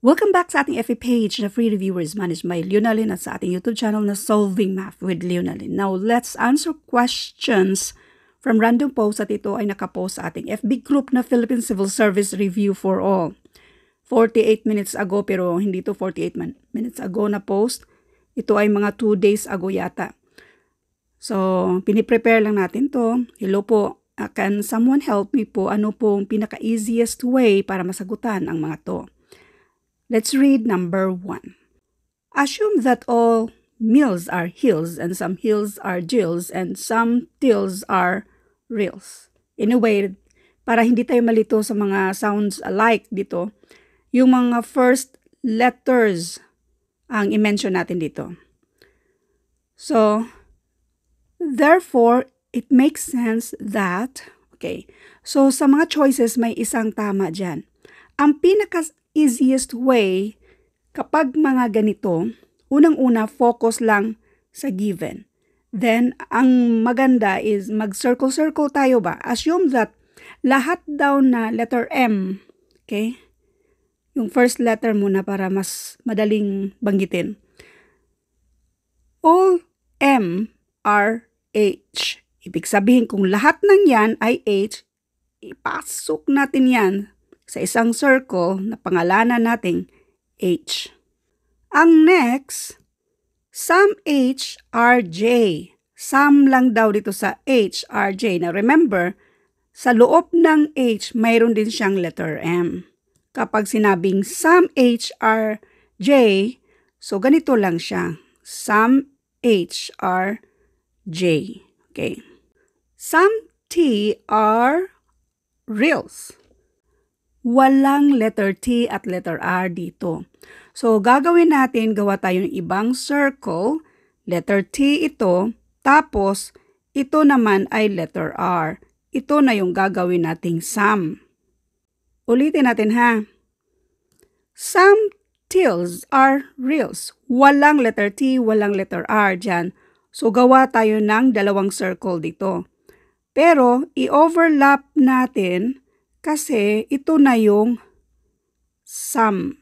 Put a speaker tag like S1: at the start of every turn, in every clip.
S1: Welcome back sa ating FA page na free reviewers managed by Leonalyn at sa ating YouTube channel na Solving Math with Leonalyn. Now, let's answer questions from random posts at ito ay nakapost sa ating FB group na Philippine Civil Service Review for All. 48 minutes ago pero hindi to 48 man- minutes ago na post. Ito ay mga 2 days ago yata. So, piniprepare lang natin to. Hello po, uh, can someone help me po? Ano pong pinaka-easiest way para masagutan ang mga to? Let's read number one. Assume that all mills are hills and some hills are jills and some tills are reals. In a way, para hindi tayo malito sa mga sounds alike dito, yung mga first letters ang i-mention natin dito. So, therefore, it makes sense that, okay, so sa mga choices may isang tama dyan. Ang pinaka easiest way kapag mga ganito, unang-una focus lang sa given. Then, ang maganda is mag-circle-circle tayo ba? Assume that lahat daw na letter M, okay? Yung first letter muna para mas madaling banggitin. All M are H. Ibig sabihin kung lahat ng yan ay H, ipasok natin yan sa isang circle na pangalanan nating H. Ang next, some H are J. Some lang daw dito sa H are J. Now remember, sa loob ng H, mayroon din siyang letter M. Kapag sinabing some H are J, so ganito lang siya. Some H are J. Okay. Some T are reals. Walang letter T at letter R dito. So, gagawin natin, gawa tayo ng ibang circle. Letter T ito, tapos ito naman ay letter R. Ito na yung gagawin nating sum. Ulitin natin ha. Some tills are reals. Walang letter T, walang letter R dyan. So, gawa tayo ng dalawang circle dito. Pero, i-overlap natin kasi ito na yung sum.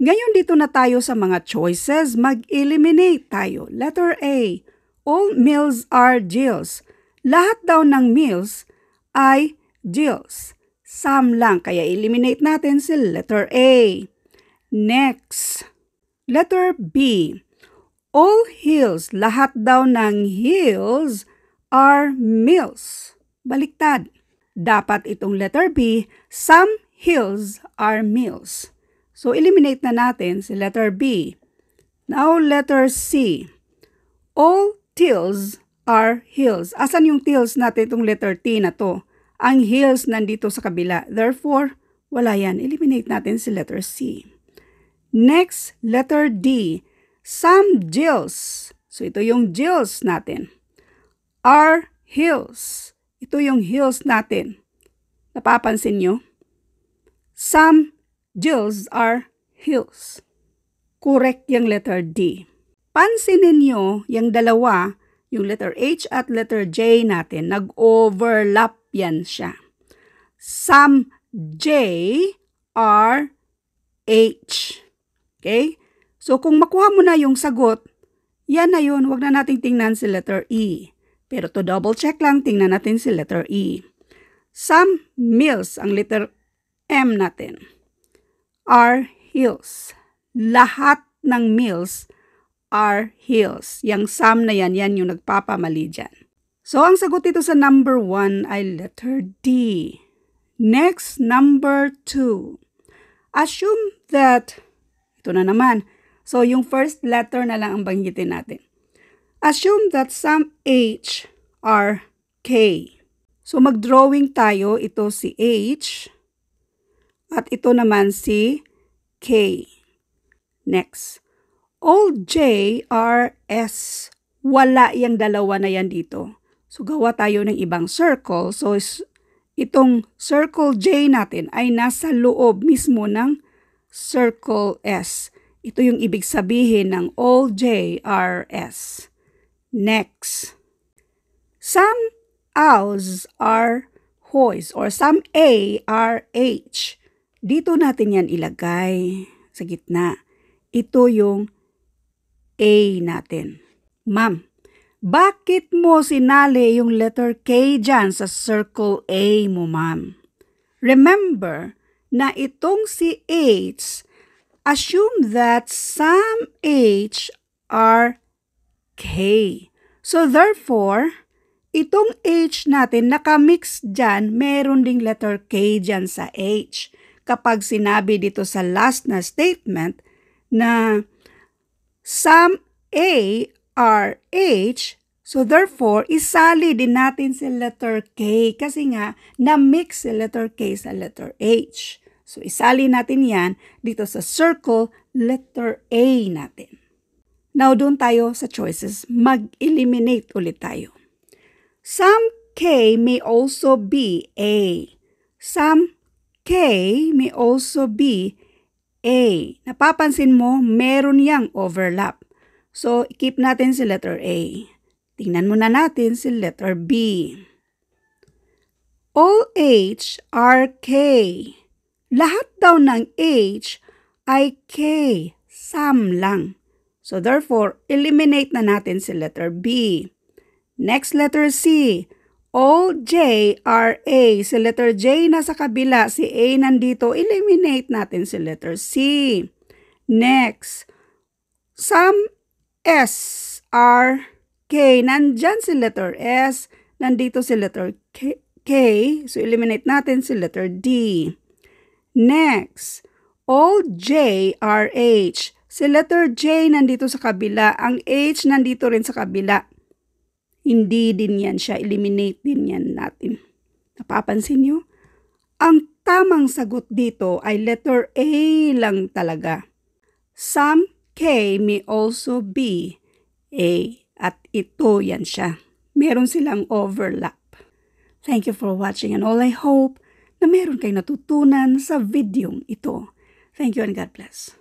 S1: Ngayon dito na tayo sa mga choices, mag-eliminate tayo. Letter A, all meals are Jills. Lahat daw ng meals ay Jills. Some lang, kaya eliminate natin si letter A. Next, letter B. All hills, lahat daw ng hills are mills. Baliktad. Dapat itong letter B, some hills are mills. So, eliminate na natin si letter B. Now, letter C. All tills are hills. Asan yung tills natin itong letter T na to? Ang hills nandito sa kabila. Therefore, wala yan. Eliminate natin si letter C. Next, letter D. Some jills. So, ito yung jills natin. Are hills. Ito yung hills natin. Napapansin nyo? Some jills are hills. Correct yung letter D. Pansinin nyo yung dalawa, yung letter H at letter J natin, nag-overlap yan siya. Some J are H. Okay? So kung makuha mo na yung sagot, yan na yun, wag na nating tingnan si letter E. Pero to double check lang, tingnan natin si letter E. Some mills, ang letter M natin, are hills. Lahat ng mills are hills. Yang some na yan, yan yung nagpapamali dyan. So, ang sagot dito sa number 1 ay letter D. Next, number 2. Assume that, ito na naman, so yung first letter na lang ang banggitin natin. Assume that some H are K. So mag-drawing tayo, ito si H at ito naman si K. Next. All J are S. Wala yung dalawa na yan dito. So gawa tayo ng ibang circle. So itong circle J natin ay nasa loob mismo ng circle S. Ito yung ibig sabihin ng all J are S. Next. Some Ows are hoys or some A are H. Dito natin yan ilagay. sa gitna. Ito yung A natin. Ma'am, bakit mo sinali yung letter K dyan sa circle A mo, ma'am? Remember na itong si H, assume that some H are K. So therefore, itong H natin nakamix dyan, meron ding letter K dyan sa H. Kapag sinabi dito sa last na statement na some A are H, so therefore, isali din natin si letter K kasi nga na-mix si letter K sa letter H. So isali natin yan dito sa circle letter A natin. Now, doon tayo sa choices. Mag-eliminate ulit tayo. Some K may also be A. Some K may also be A. Napapansin mo, meron yang overlap. So, keep natin si letter A. Tingnan muna natin si letter B. All H are K. Lahat daw ng H ay K. Some lang. So therefore, eliminate na natin si letter B. Next letter C. All J are A. Si letter J nasa kabila, si A nandito, eliminate natin si letter C. Next, some S are K. Nandyan si letter S, nandito si letter K. K. So eliminate natin si letter D. Next, all J are H. Si letter J nandito sa kabila, ang H nandito rin sa kabila. Hindi din yan siya, eliminate din yan natin. Napapansin nyo? Ang tamang sagot dito ay letter A lang talaga. Some K may also be A at ito yan siya. Meron silang overlap. Thank you for watching and all I hope na meron kayong natutunan sa videong ito. Thank you and God bless.